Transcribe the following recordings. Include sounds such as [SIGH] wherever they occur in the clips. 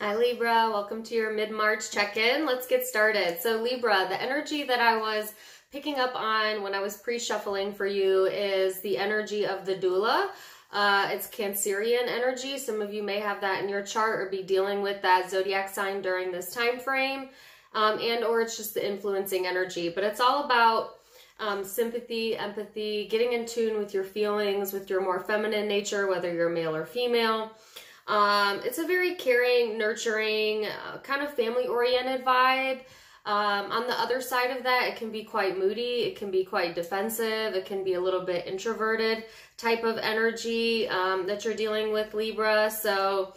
Hi Libra, welcome to your mid-March check-in. Let's get started. So Libra, the energy that I was picking up on when I was pre-shuffling for you is the energy of the doula. Uh, it's Cancerian energy. Some of you may have that in your chart or be dealing with that zodiac sign during this time frame. Um, and or it's just the influencing energy. But it's all about um, sympathy, empathy, getting in tune with your feelings, with your more feminine nature, whether you're male or female. Um, it's a very caring, nurturing, uh, kind of family oriented vibe. Um, on the other side of that, it can be quite moody, it can be quite defensive, it can be a little bit introverted type of energy um, that you're dealing with, Libra. So,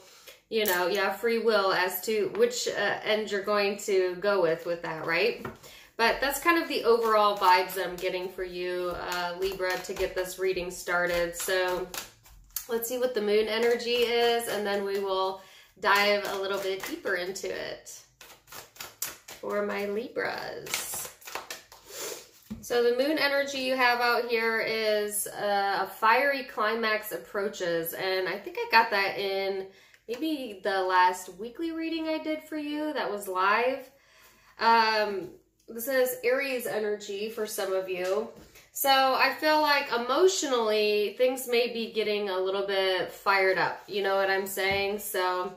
you know, yeah, free will as to which uh, end you're going to go with with that, right? But that's kind of the overall vibes I'm getting for you, uh, Libra, to get this reading started. So let's see what the moon energy is, and then we will dive a little bit deeper into it for my Libras. So the moon energy you have out here is uh, a fiery climax approaches. And I think I got that in maybe the last weekly reading I did for you that was live. Um, this is Aries energy for some of you. So I feel like emotionally things may be getting a little bit fired up. You know what I'm saying? So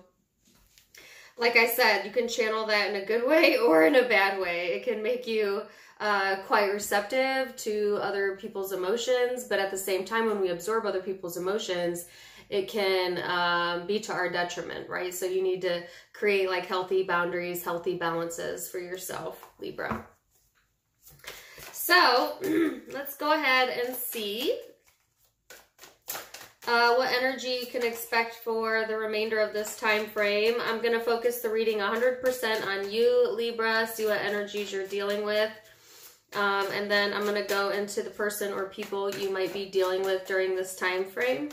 like I said, you can channel that in a good way [LAUGHS] or in a bad way. It can make you uh, quite receptive to other people's emotions, but at the same time, when we absorb other people's emotions, it can um, be to our detriment, right? So you need to create like healthy boundaries, healthy balances for yourself, Libra. So [CLEARS THROAT] let's go ahead and see uh, what energy you can expect for the remainder of this time frame. I'm going to focus the reading 100% on you, Libra, see what energies you're dealing with. Um, and then I'm going to go into the person or people you might be dealing with during this time frame.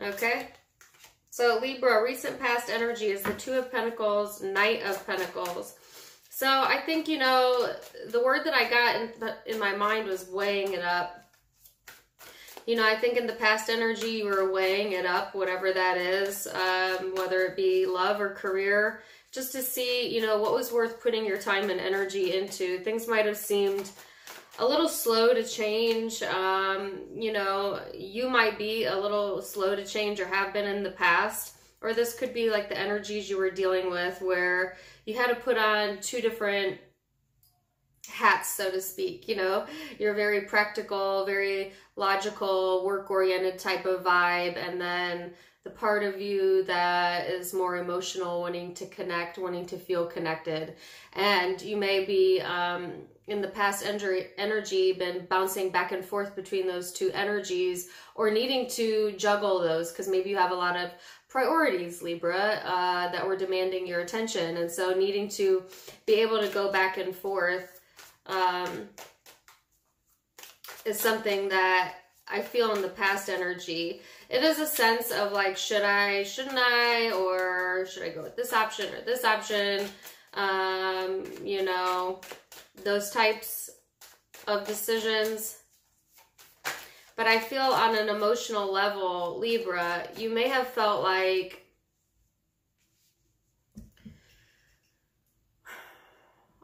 Okay. So Libra, recent past energy is the Two of Pentacles, Knight of Pentacles. So I think, you know, the word that I got in, in my mind was weighing it up. You know, I think in the past energy, you were weighing it up, whatever that is, um, whether it be love or career, just to see, you know, what was worth putting your time and energy into. Things might have seemed a little slow to change. Um, you know, you might be a little slow to change or have been in the past. Or this could be like the energies you were dealing with where you had to put on two different hats, so to speak. You know, you're very practical, very logical, work oriented type of vibe. And then the part of you that is more emotional, wanting to connect, wanting to feel connected. And you may be, um, in the past energy, been bouncing back and forth between those two energies or needing to juggle those because maybe you have a lot of priorities, Libra, uh, that were demanding your attention. And so needing to be able to go back and forth um, is something that I feel in the past energy. It is a sense of like, should I, shouldn't I, or should I go with this option or this option? Um, you know, those types of decisions. But I feel on an emotional level, Libra, you may have felt like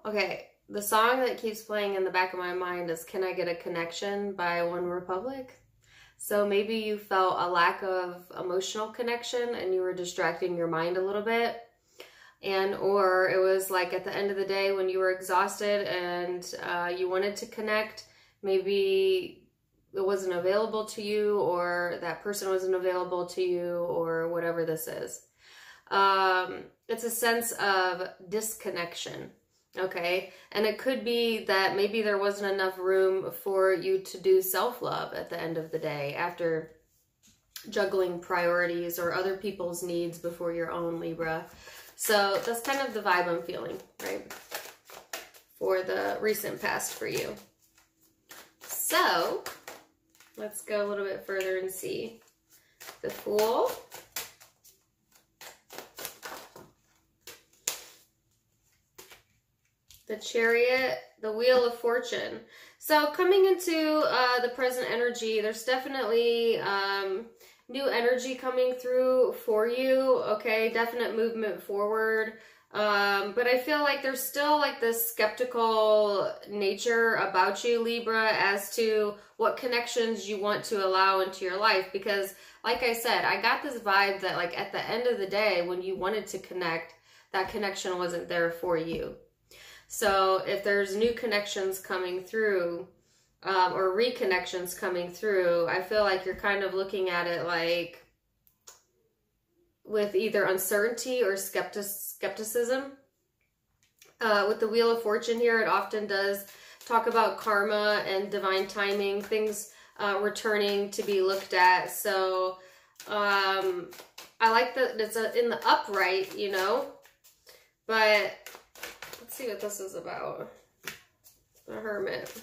okay, the song that keeps playing in the back of my mind is Can I Get a Connection by OneRepublic. So maybe you felt a lack of emotional connection and you were distracting your mind a little bit. And or it was like at the end of the day when you were exhausted and uh, you wanted to connect, maybe it wasn't available to you or that person wasn't available to you or whatever this is. Um, it's a sense of disconnection Okay. And it could be that maybe there wasn't enough room for you to do self love at the end of the day after juggling priorities or other people's needs before your own Libra. So that's kind of the vibe I'm feeling, right? For the recent past for you. So let's go a little bit further and see the Fool. the chariot, the wheel of fortune. So coming into uh, the present energy, there's definitely um, new energy coming through for you. Okay, definite movement forward. Um, but I feel like there's still like this skeptical nature about you, Libra, as to what connections you want to allow into your life. Because, like I said, I got this vibe that, like, at the end of the day, when you wanted to connect, that connection wasn't there for you. So, if there's new connections coming through, um, or reconnections coming through, I feel like you're kind of looking at it like with either uncertainty or skeptic skepticism. Uh, with the Wheel of Fortune here, it often does talk about karma and divine timing, things uh, returning to be looked at. So um, I like that it's a, in the upright, you know, but let's see what this is about. The Hermit.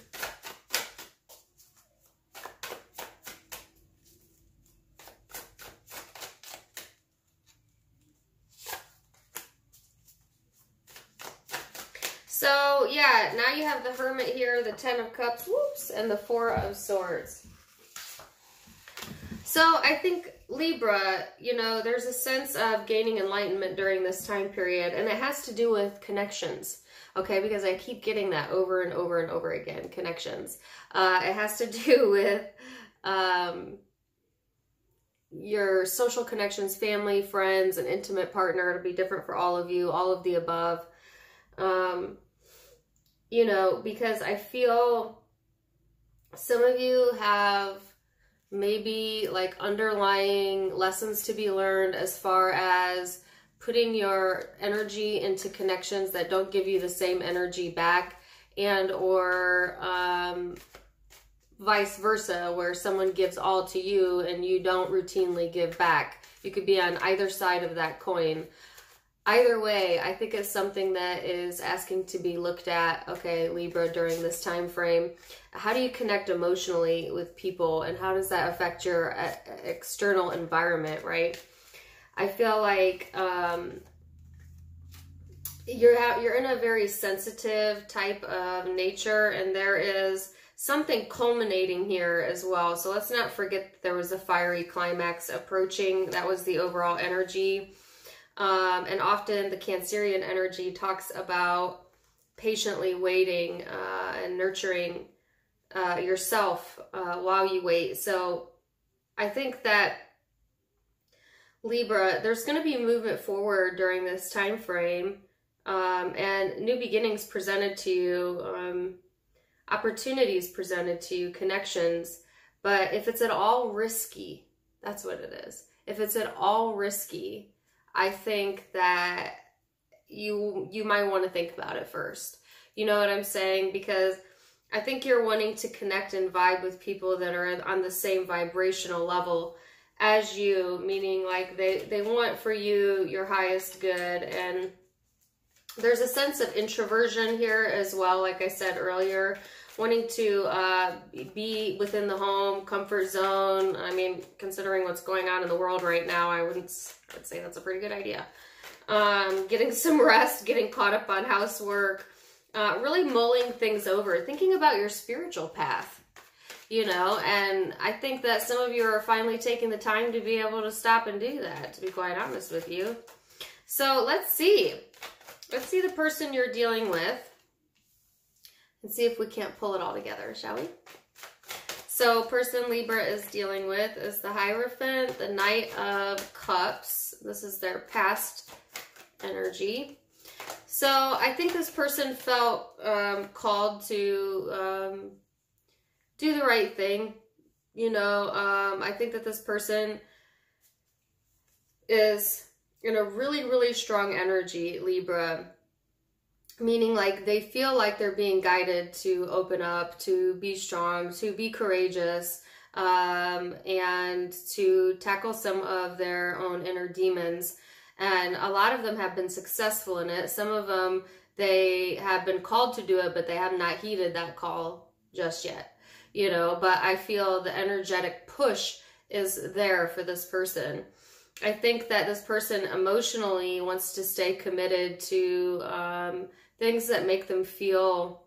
Yeah, now you have the Hermit here, the Ten of Cups, whoops, and the Four of Swords. So I think Libra, you know, there's a sense of gaining enlightenment during this time period, and it has to do with connections, okay? Because I keep getting that over and over and over again, connections. Uh, it has to [LAUGHS] do with um, your social connections, family, friends, an intimate partner. It'll be different for all of you, all of the above. Um, you know, because I feel some of you have maybe like underlying lessons to be learned as far as putting your energy into connections that don't give you the same energy back and or um, vice versa where someone gives all to you and you don't routinely give back. You could be on either side of that coin either way, I think it's something that is asking to be looked at. Okay, Libra, during this time frame, how do you connect emotionally with people, and how does that affect your uh, external environment? Right. I feel like um, you're you're in a very sensitive type of nature, and there is something culminating here as well. So let's not forget that there was a fiery climax approaching. That was the overall energy um, and often the Cancerian energy talks about patiently waiting uh, and nurturing uh, yourself uh, while you wait. So I think that Libra, there's going to be movement forward during this time frame um, and new beginnings presented to you, um, opportunities presented to you, connections. But if it's at all risky, that's what it is. If it's at all risky, I think that you you might want to think about it first. You know what I'm saying? Because I think you're wanting to connect and vibe with people that are on the same vibrational level as you, meaning like they, they want for you your highest good. And there's a sense of introversion here as well, like I said earlier, wanting to uh, be within the home, comfort zone. I mean, considering what's going on in the world right now, I wouldn't, I would say that's a pretty good idea. Um, getting [LAUGHS] some rest, getting caught up on housework, uh, really mulling things over, thinking about your spiritual path, you know, and I think that some of you are finally taking the time to be able to stop and do that, to be quite honest with you. So let's see. Let's see the person you're dealing with and see if we can't pull it all together, shall we? So person Libra is dealing with is the Hierophant, the Knight of Cups. This is their past energy. So I think this person felt um, called to um, do the right thing. You know, um, I think that this person is in a really, really strong energy, Libra meaning like they feel like they're being guided to open up, to be strong, to be courageous, um, and to tackle some of their own inner demons. And a lot of them have been successful in it. Some of them, they have been called to do it, but they have not heeded that call just yet, you know. But I feel the energetic push is there for this person. I think that this person emotionally wants to stay committed to um, things that make them feel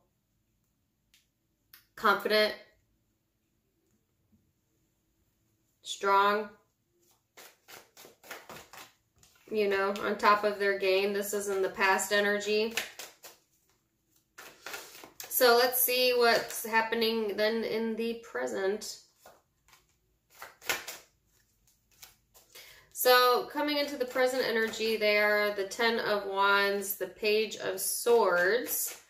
confident, strong, you know, on top of their game. This is in the past energy. So let's see what's happening then in the present. So coming into the present energy, they are the Ten of Wands, the Page of Swords.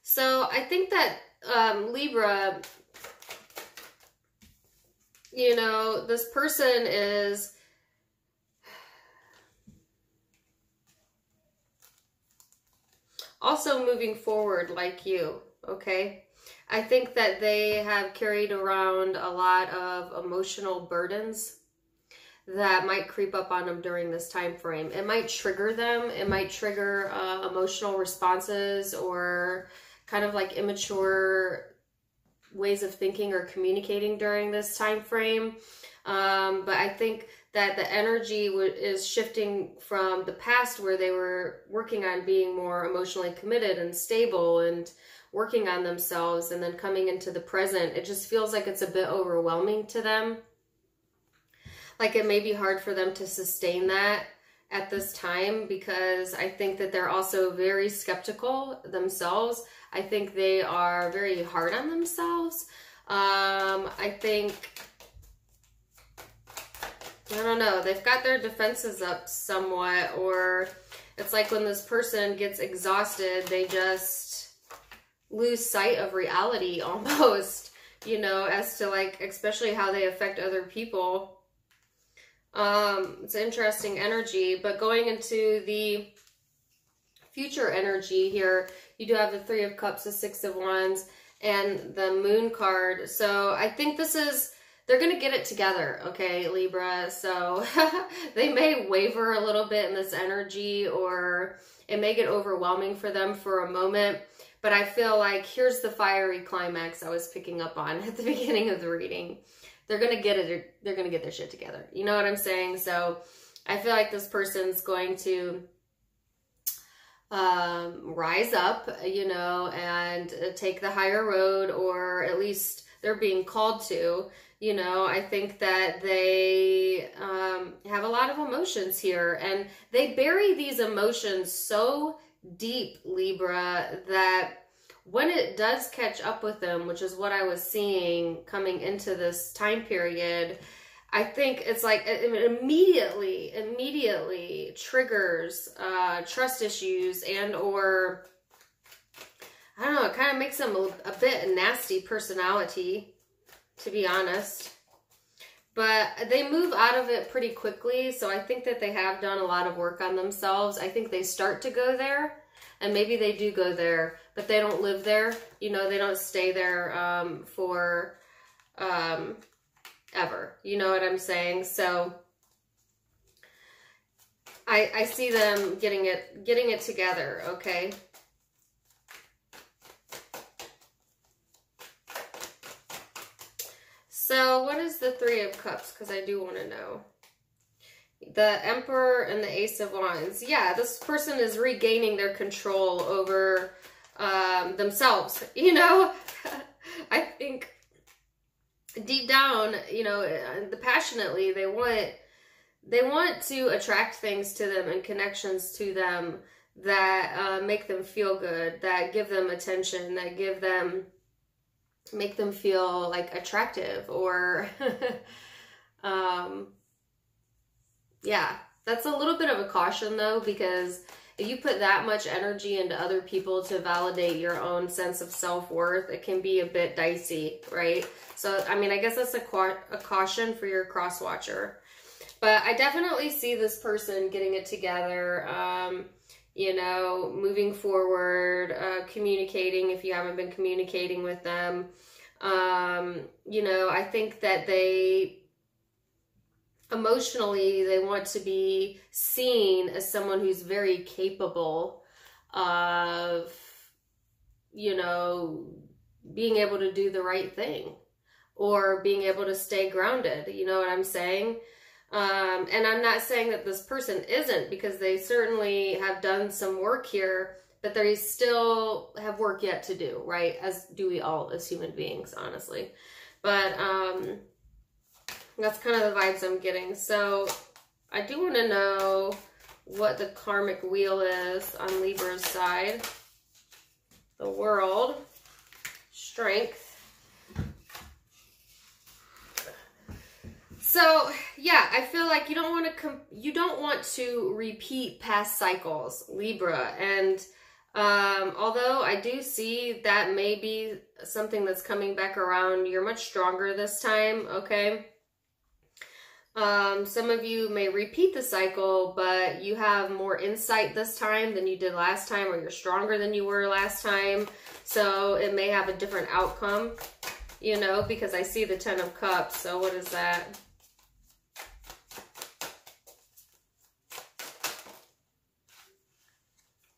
So I think that um, Libra, you know, this person is also moving forward like you, okay? I think that they have carried around a lot of emotional burdens that might creep up on them during this time frame. It might trigger them. It might trigger uh, emotional responses or kind of like immature ways of thinking or communicating during this time frame. Um, but I think that the energy is shifting from the past where they were working on being more emotionally committed and stable and working on themselves and then coming into the present. It just feels like it's a bit overwhelming to them like it may be hard for them to sustain that at this time because I think that they're also very skeptical themselves. I think they are very hard on themselves. Um, I think, I don't know, they've got their defenses up somewhat, or it's like when this person gets exhausted, they just lose sight of reality [LAUGHS] almost, you know, as to like, especially how they affect other people um, it's interesting energy, but going into the future energy here, you do have the Three of Cups, the Six of Wands, and the Moon card. So I think this is, they're going to get it together, okay, Libra? So [LAUGHS] they may waver a little bit in this energy or it may get overwhelming for them for a moment. But I feel like here's the fiery climax I was picking up on [LAUGHS] at the beginning of the reading they're gonna get it they're gonna get their shit together. You know what i'm saying? So i feel like this person's going to um, rise up you know and take the higher road or at least they're being called to. You know i think that they um, have a lot of emotions here and they bury these emotions so deep libra that when it does catch up with them, which is what I was seeing coming into this time period, I think it's like it immediately, immediately triggers uh, trust issues and or I don't know, it kind of makes them a, a bit nasty personality, to be honest. But they move out of it pretty quickly, so I think that they have done a lot of work on themselves. I think they start to go there, and maybe they do go there but they don't live there. You know, they don't stay there um, for um, ever. You know what I'm saying? So I, I see them getting it getting it together. Okay. So what is the Three of Cups? Because I do want to know. The Emperor and the Ace of Wands. Yeah, this person is regaining their control over um, themselves, [LAUGHS] you know? [LAUGHS] I think deep down, you know, the passionately, they want they want to attract things to them and connections to them that uh, make them feel good, that give them attention, that give them make them feel like attractive or [LAUGHS] um yeah that's a little bit of a caution though because if you put that much energy into other people to validate your own sense of self-worth, it can be a bit dicey, right? So, I mean, I guess that's a, a caution for your cross watcher. But I definitely see this person getting it together, um, you know, moving forward, uh, communicating if you haven't been communicating with them. Um, you know, I think that they emotionally they want to be seen as someone who's very capable of you know being able to do the right thing or being able to stay grounded. You know what i'm saying? Um, and i'm not saying that this person isn't because they certainly have done some work here but they still have work yet to do right? As do we all as human beings honestly. But um that's kind of the vibes I'm getting. So I do want to know what the karmic wheel is on Libra's side. The world, strength. So yeah, I feel like you don't want to you don't want to repeat past cycles, Libra, and um, although I do see that may be something that's coming back around, you're much stronger this time, okay? Um, some of you may repeat the cycle, but you have more insight this time than you did last time, or you're stronger than you were last time. So it may have a different outcome, you know, because I see the Ten of Cups. So what is that?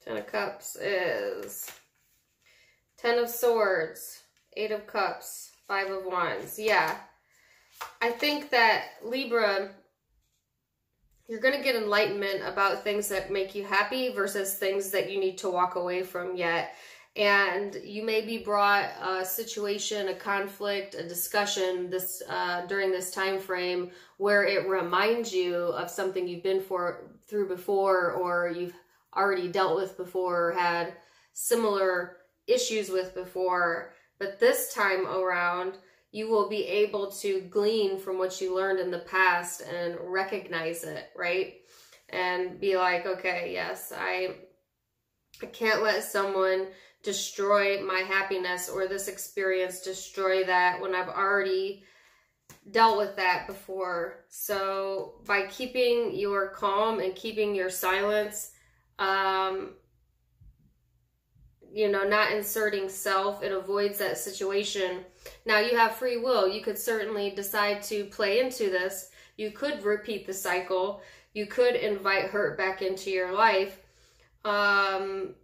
Ten of Cups is Ten of Swords, Eight of Cups, Five of Wands. Yeah. I think that Libra, you're going to get enlightenment about things that make you happy versus things that you need to walk away from yet. And you may be brought a situation, a conflict, a discussion this uh, during this time frame where it reminds you of something you've been for through before, or you've already dealt with before, or had similar issues with before. But this time around, you will be able to glean from what you learned in the past and recognize it, right? And be like, okay, yes, I I can't let someone destroy my happiness or this experience destroy that when I've already dealt with that before. So by keeping your calm and keeping your silence, um, you know, not inserting self, it avoids that situation. Now you have free will. You could certainly decide to play into this. You could repeat the cycle. You could invite hurt back into your life. Um,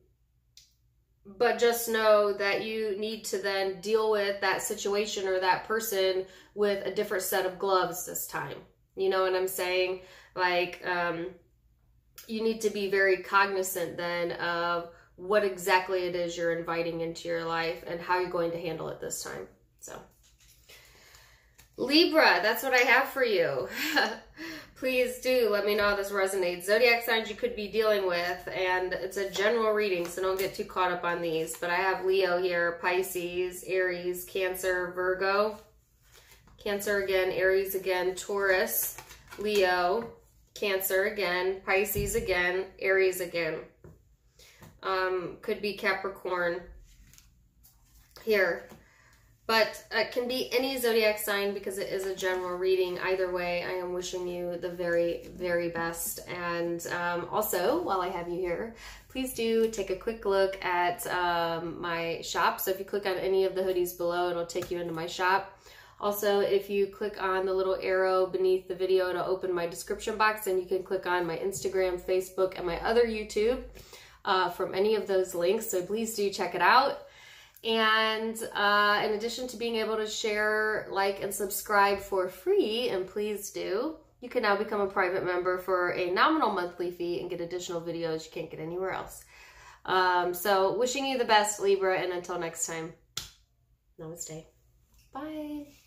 but just know that you need to then deal with that situation or that person with a different set of gloves this time. You know what I'm saying? Like, um, you need to be very cognizant then of what exactly it is you're inviting into your life and how you're going to handle it this time. So, Libra, that's what I have for you. [LAUGHS] Please do let me know how this resonates. Zodiac signs you could be dealing with, and it's a general reading, so don't get too caught up on these. But I have Leo here, Pisces, Aries, Cancer, Virgo. Cancer again, Aries again, Taurus, Leo, Cancer again, Pisces again, Aries again um, could be Capricorn here. But it can be any zodiac sign because it is a general reading. Either way, I am wishing you the very, very best. And um, also, while I have you here, please do take a quick look at um, my shop. So if you click on any of the hoodies below, it'll take you into my shop. Also, if you click on the little arrow beneath the video, it'll open my description box and you can click on my Instagram, Facebook, and my other YouTube uh, from any of those links. So please do check it out. And uh, in addition to being able to share, like, and subscribe for free, and please do, you can now become a private member for a nominal monthly fee and get additional videos you can't get anywhere else. Um, so wishing you the best, Libra, and until next time, namaste. Bye.